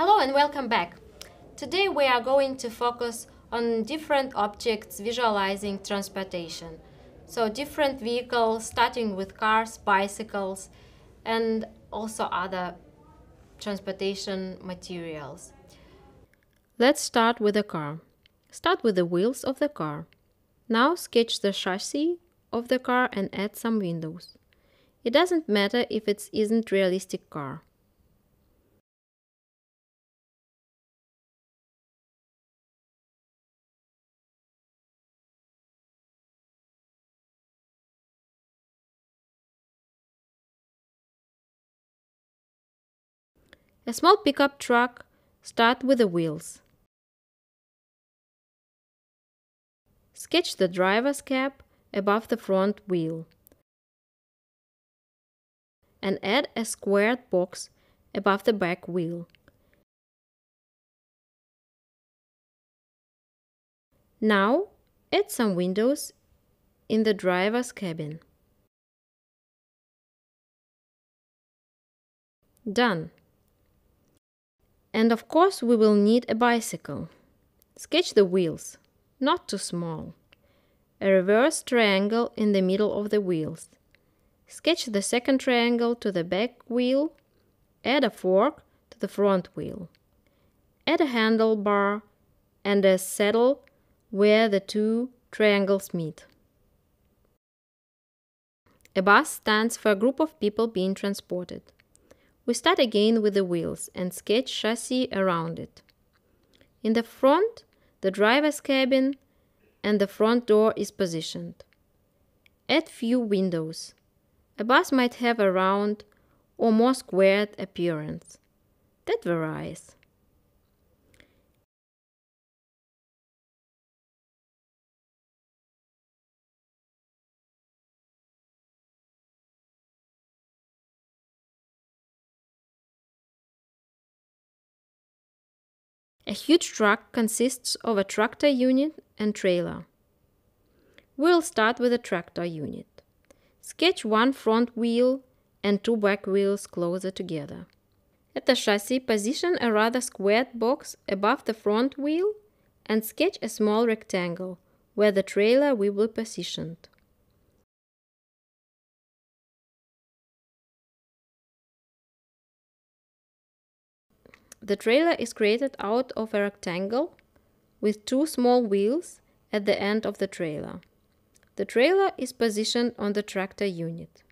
Hello and welcome back. Today we are going to focus on different objects visualizing transportation. So different vehicles starting with cars, bicycles and also other transportation materials. Let's start with a car. Start with the wheels of the car. Now sketch the chassis of the car and add some windows. It doesn't matter if it isn't realistic car. A small pickup truck start with the wheels. Sketch the driver's cap above the front wheel and add a squared box above the back wheel. Now add some windows in the driver's cabin. Done. And of course we will need a bicycle. Sketch the wheels, not too small. A reverse triangle in the middle of the wheels. Sketch the second triangle to the back wheel. Add a fork to the front wheel. Add a handlebar and a saddle where the two triangles meet. A bus stands for a group of people being transported. We start again with the wheels and sketch chassis around it. In the front, the driver's cabin and the front door is positioned. Add few windows. A bus might have a round or more squared appearance. That varies. A huge truck consists of a tractor unit and trailer. We'll start with a tractor unit. Sketch one front wheel and two back wheels closer together. At the chassis, position a rather squared box above the front wheel and sketch a small rectangle where the trailer will be positioned. The trailer is created out of a rectangle with two small wheels at the end of the trailer. The trailer is positioned on the tractor unit.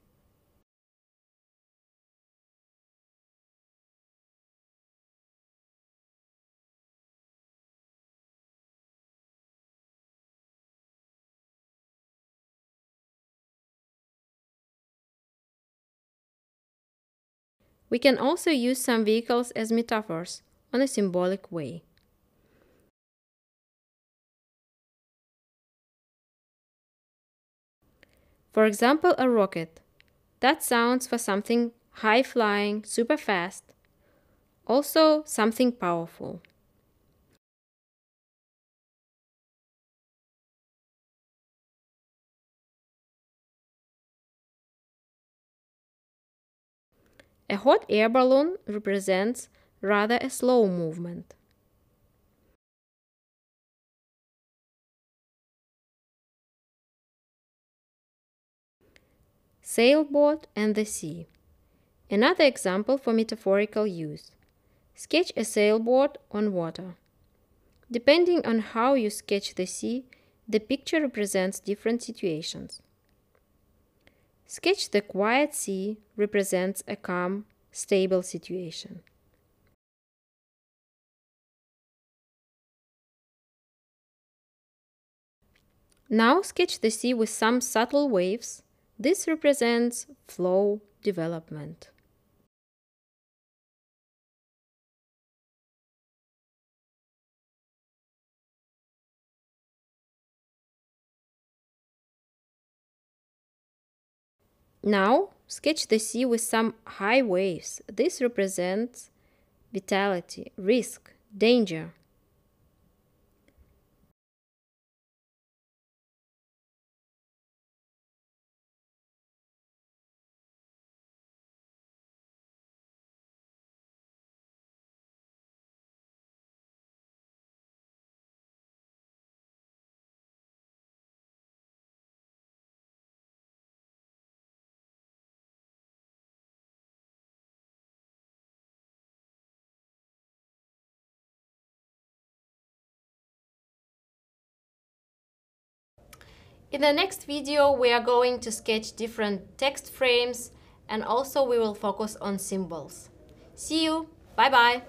We can also use some vehicles as metaphors on a symbolic way. For example, a rocket. That sounds for something high flying, super fast. Also, something powerful. A hot air balloon represents rather a slow movement. Sailboat and the sea. Another example for metaphorical use. Sketch a sailboat on water. Depending on how you sketch the sea, the picture represents different situations. Sketch the quiet sea represents a calm, stable situation. Now sketch the sea with some subtle waves. This represents flow development. Now, sketch the sea with some high waves. This represents vitality, risk, danger. In the next video, we are going to sketch different text frames and also we will focus on symbols. See you. Bye bye.